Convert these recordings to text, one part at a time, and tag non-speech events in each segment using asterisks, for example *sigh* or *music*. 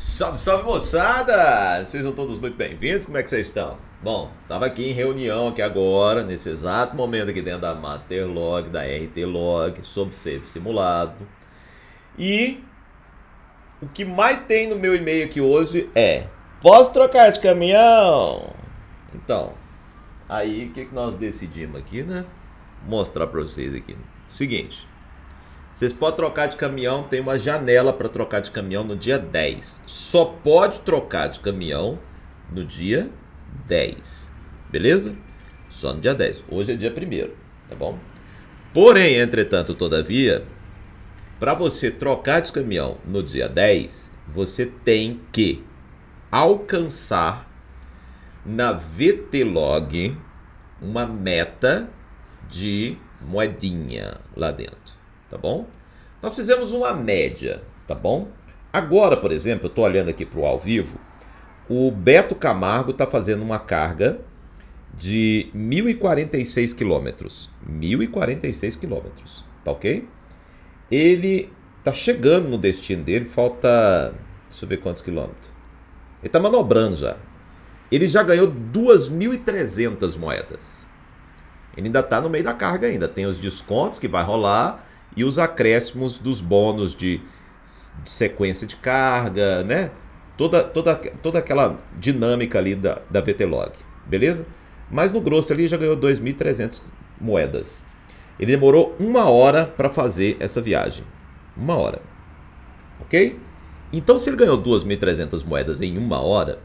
Salve, salve moçada! Sejam todos muito bem-vindos, como é que vocês estão? Bom, tava aqui em reunião aqui agora, nesse exato momento aqui dentro da Master Log, da RT Log, sobre save simulado. E o que mais tem no meu e-mail aqui hoje é Posso trocar de caminhão? Então, aí o que, que nós decidimos aqui, né? Mostrar para vocês aqui. Seguinte, vocês podem trocar de caminhão, tem uma janela para trocar de caminhão no dia 10. Só pode trocar de caminhão no dia 10. Beleza? Só no dia 10. Hoje é dia 1 tá bom? Porém, entretanto, todavia, para você trocar de caminhão no dia 10, você tem que alcançar na VTlog uma meta de moedinha lá dentro tá bom? Nós fizemos uma média, tá bom? Agora, por exemplo, eu estou olhando aqui para o ao vivo, o Beto Camargo está fazendo uma carga de 1.046 quilômetros. 1.046 quilômetros, tá ok? Ele está chegando no destino dele, falta... Deixa eu ver quantos quilômetros. Ele está manobrando já. Ele já ganhou 2.300 moedas. Ele ainda está no meio da carga ainda. Tem os descontos que vai rolar e os acréscimos dos bônus de, sequência de carga, né? Toda, toda, toda aquela dinâmica ali da, da VTlog, beleza? Mas no grosso ali já ganhou 2.300 moedas. Ele demorou uma hora para fazer essa viagem. Uma hora. Ok? Então, se ele ganhou 2.300 moedas em uma hora,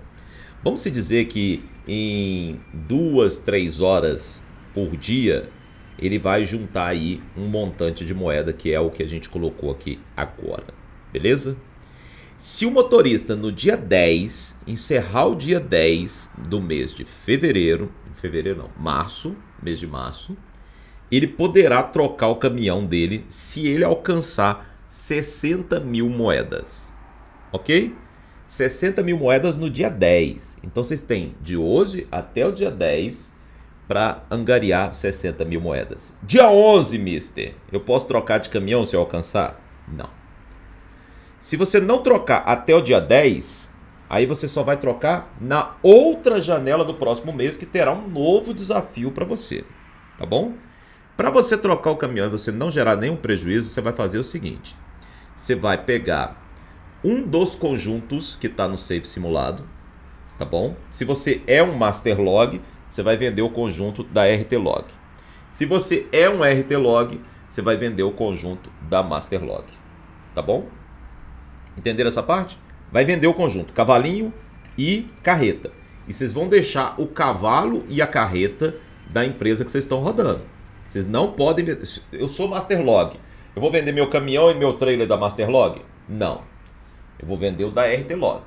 vamos se dizer que em duas, três horas por dia, ele vai juntar aí um montante de moeda que é o que a gente colocou aqui agora. Beleza? Se o motorista no dia 10 encerrar o dia 10 do mês de fevereiro, fevereiro não, março, mês de março, ele poderá trocar o caminhão dele se ele alcançar 60 mil moedas. Ok? 60 mil moedas no dia 10. Então vocês têm de hoje até o dia 10 para angariar 60 mil moedas. Dia 11, mister, eu posso trocar de caminhão se eu alcançar? Não. Se você não trocar até o dia 10, aí você só vai trocar na outra janela do próximo mês que terá um novo desafio para você. Tá bom? Para você trocar o caminhão e você não gerar nenhum prejuízo, você vai fazer o seguinte: você vai pegar um dos conjuntos que está no Save Simulado, tá bom? Se você é um Master Log, você vai vender o conjunto da RT-Log. Se você é um RT-Log, você vai vender o conjunto da Master-Log. Tá bom? Entenderam essa parte? Vai vender o conjunto cavalinho e carreta. E vocês vão deixar o cavalo e a carreta da empresa que vocês estão rodando. Vocês não podem. Eu sou Masterlog. Eu vou vender meu caminhão e meu trailer da Masterlog? Não. Eu vou vender o da RT-Log.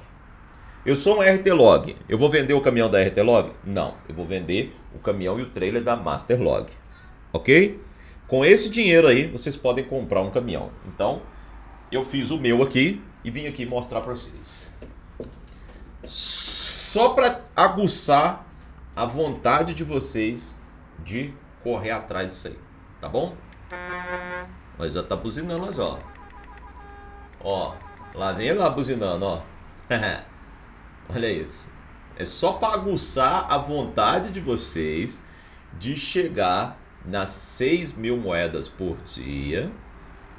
Eu sou um RT-Log. Eu vou vender o caminhão da RT-Log? Não. Eu vou vender o caminhão e o trailer da Master Log. Ok? Com esse dinheiro aí, vocês podem comprar um caminhão. Então, eu fiz o meu aqui e vim aqui mostrar para vocês. Só para aguçar a vontade de vocês de correr atrás disso aí. Tá bom? Mas já tá buzinando, ó. Ó, lá vem lá buzinando, ó. *laughs* Olha isso. É só para aguçar a vontade de vocês de chegar nas 6 mil moedas por dia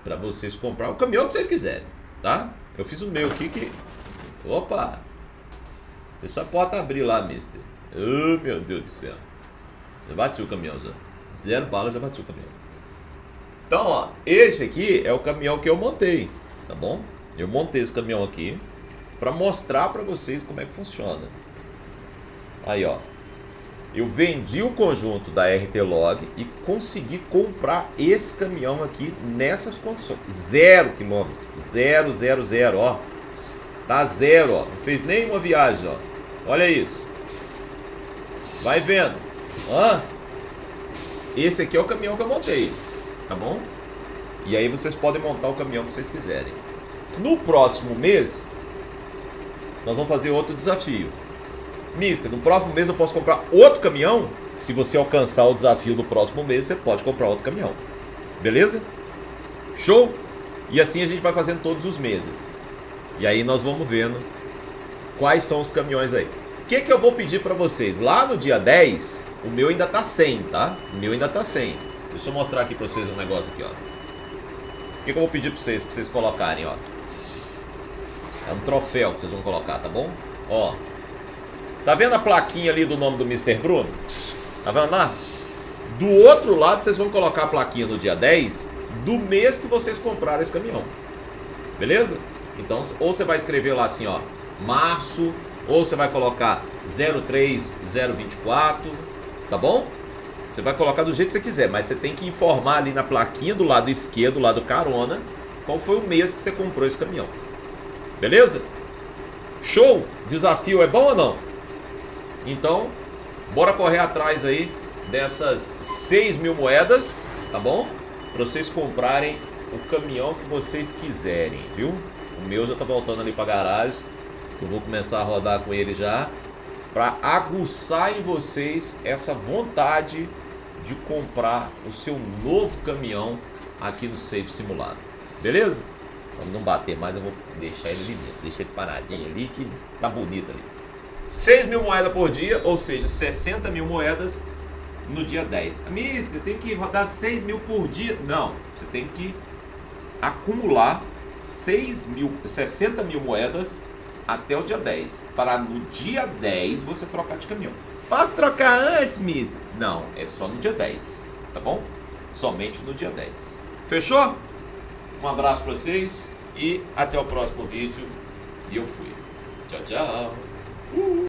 para vocês comprar o caminhão que vocês quiserem, tá? Eu fiz o meu aqui que... Opa! Deixa a porta abrir lá, mister. Oh, meu Deus do céu. Já bati o caminhão já. Zero bala, já bati o caminhão. Então, ó, esse aqui é o caminhão que eu montei, tá bom? Eu montei esse caminhão aqui para mostrar para vocês como é que funciona. Aí, ó. Eu vendi o conjunto da RT Log e consegui comprar esse caminhão aqui nessas condições. Zero quilômetro. Zero, zero, zero, ó. Tá zero, ó. Não fez nenhuma viagem, ó. Olha isso. Vai vendo. Ó. Esse aqui é o caminhão que eu montei. Tá bom? E aí vocês podem montar o caminhão que vocês quiserem. No próximo mês, nós vamos fazer outro desafio. Mister, no próximo mês eu posso comprar outro caminhão? Se você alcançar o desafio do próximo mês, você pode comprar outro caminhão. Beleza? Show? E assim a gente vai fazendo todos os meses. E aí nós vamos vendo quais são os caminhões aí. O que, que eu vou pedir para vocês? Lá no dia 10, o meu ainda tá 100, tá? O meu ainda tá 100. Deixa eu mostrar aqui pra vocês um negócio aqui, ó. O que, que eu vou pedir pra vocês, pra vocês colocarem, ó. É um troféu que vocês vão colocar, tá bom? Ó. Tá vendo a plaquinha ali do nome do Mr. Bruno? Tá vendo lá? Do outro lado, vocês vão colocar a plaquinha no dia 10 do mês que vocês compraram esse caminhão. Beleza? Então, ou você vai escrever lá assim, ó, março, ou você vai colocar 03024, tá bom? Você vai colocar do jeito que você quiser, mas você tem que informar ali na plaquinha do lado esquerdo, do lado carona, qual foi o mês que você comprou esse caminhão. Beleza? Show? Desafio é bom ou não? Então, bora correr atrás aí dessas 6 mil moedas, tá bom? Para vocês comprarem o caminhão que vocês quiserem, viu? O meu já tá voltando ali pra garagem. Eu vou começar a rodar com ele já. Para aguçar em vocês essa vontade de comprar o seu novo caminhão aqui no Safe Simulado. Beleza? Vamos não bater mais, eu vou deixar ele ali dentro. Deixa ele paradinho ali que tá bonito ali. 6 mil moedas por dia, ou seja, 60 mil moedas no dia 10. Mister, tem que rodar 6 mil por dia? Não, você tem que acumular 6 mil, 60 mil moedas até o dia 10. Para no dia 10 você trocar de caminhão. Posso trocar antes, Mister? Não, é só no dia 10, tá bom? Somente no dia 10. Fechou? Um abraço para vocês e até o próximo vídeo. E eu fui. Tchau, tchau. Uh!